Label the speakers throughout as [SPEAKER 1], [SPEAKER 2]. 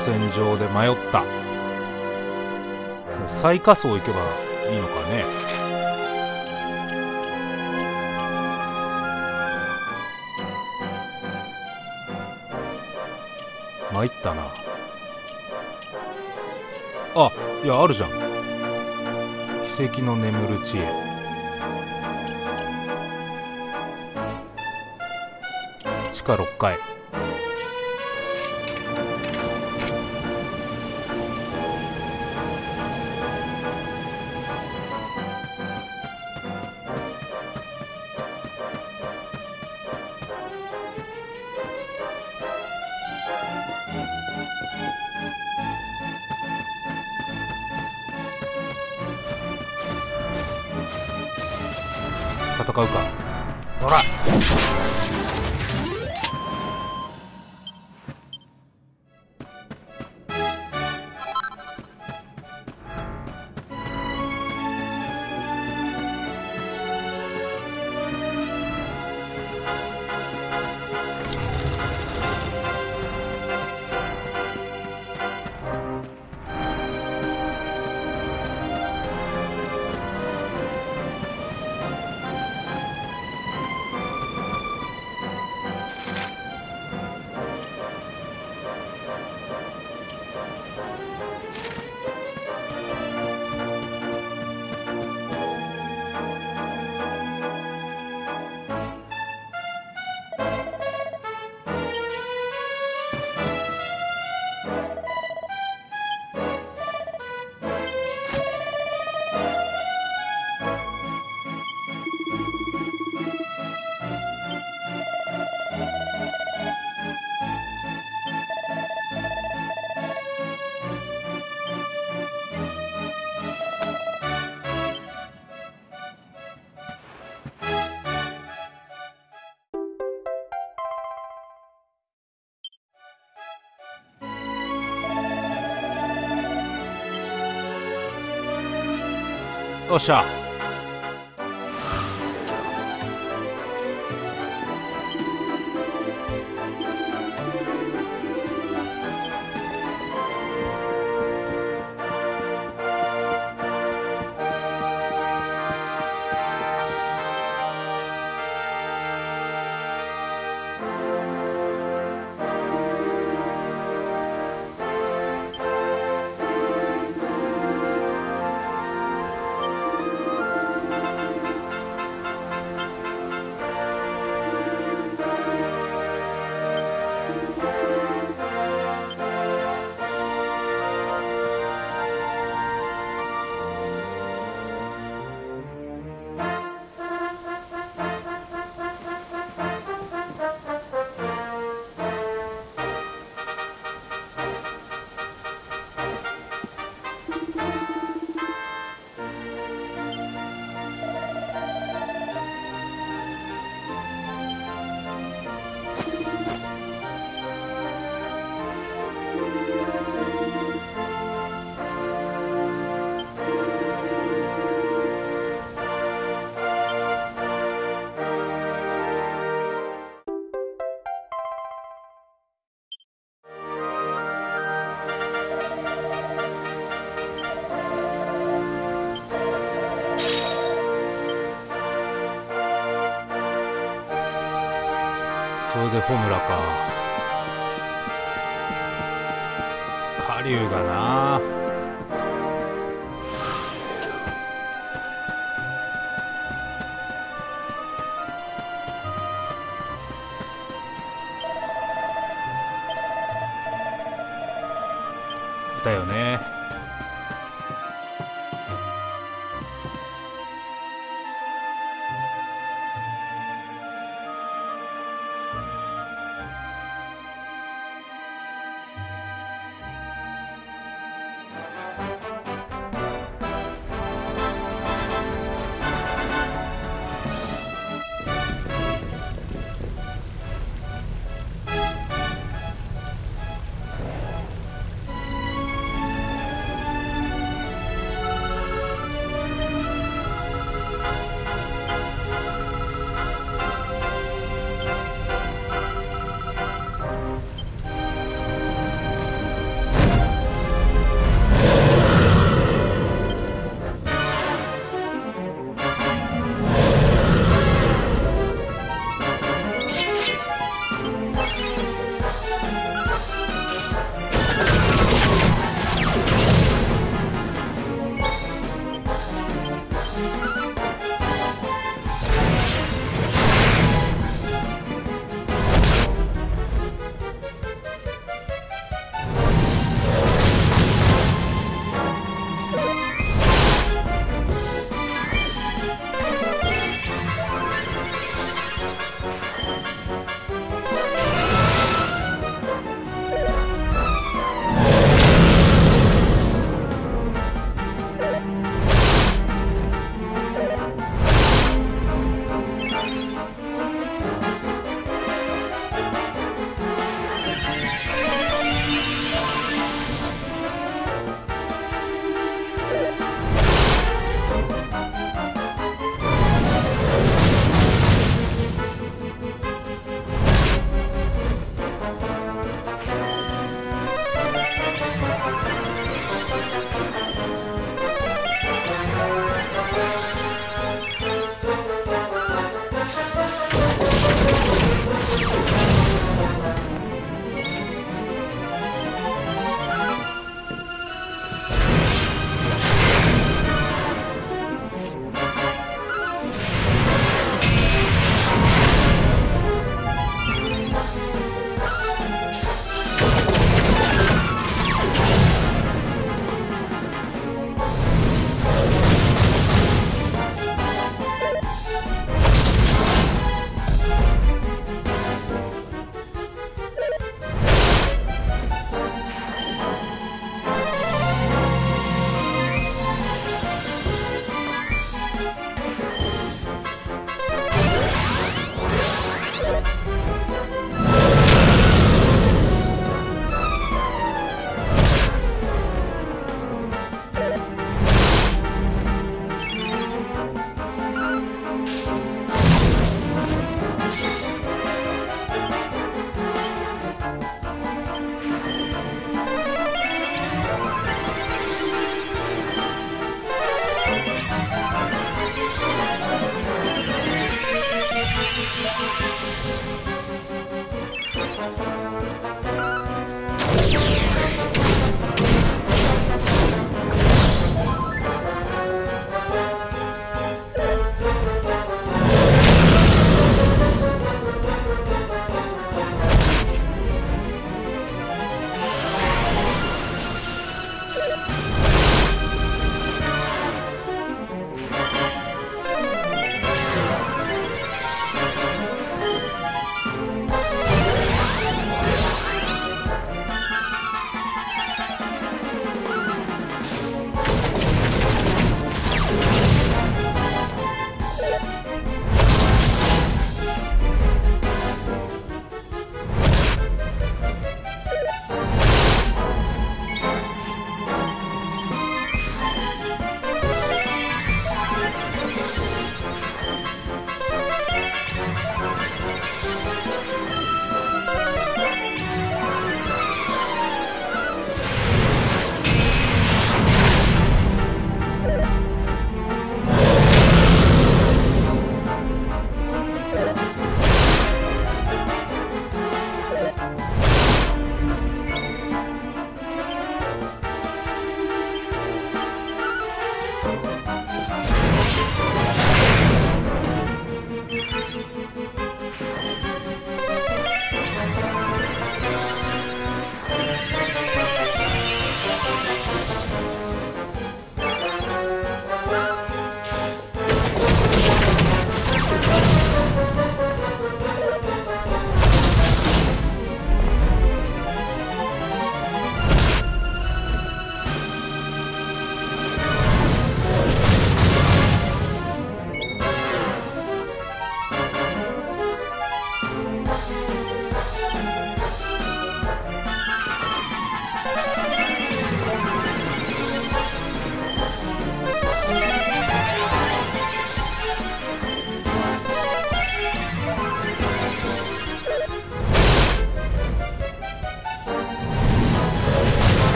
[SPEAKER 1] はい続き天空の古戦場で迷った。最下層行けばいいのかね。参ったな。あいやあるじゃん。奇跡の眠る知恵。地下6階。よっそれでホムラか。狩竜がな。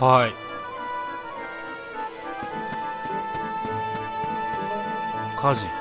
[SPEAKER 1] はい。火事。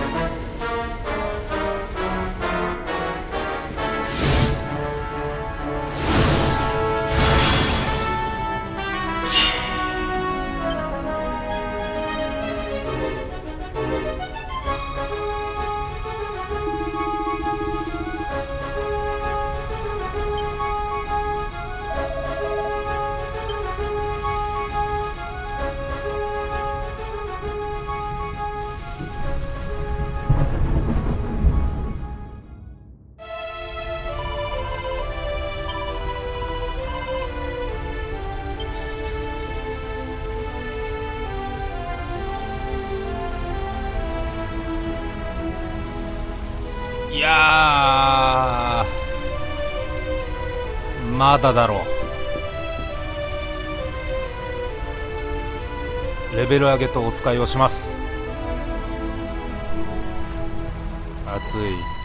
[SPEAKER 1] Bye. いやまだだろう。レベル上げとお使いをします。熱い。